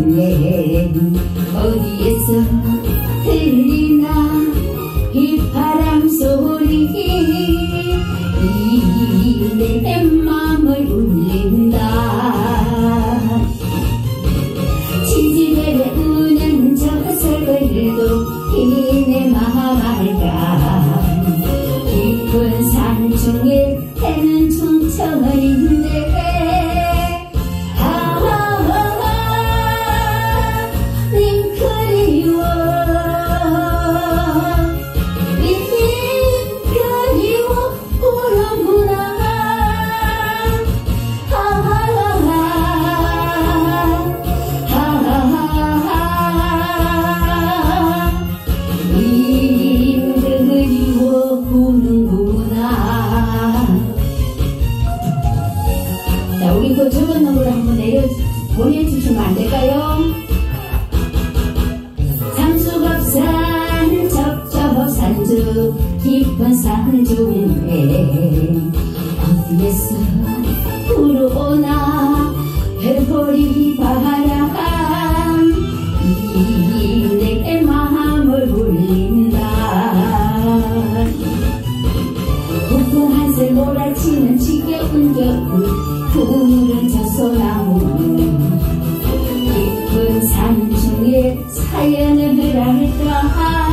있는 어디에서 들리나? 이 바람 소리 이내 맘을 울린다. 지지배에 우는 저 설거리도 이내 마음 알다. 깊은 산 중에 해는 충천인 전원으로 한번 내려 보내주시면 안 될까요? 삼수갑산 적적 산주 깊은 산중에 어디에서 불어오나 해보리 바람 saya negara Tuhan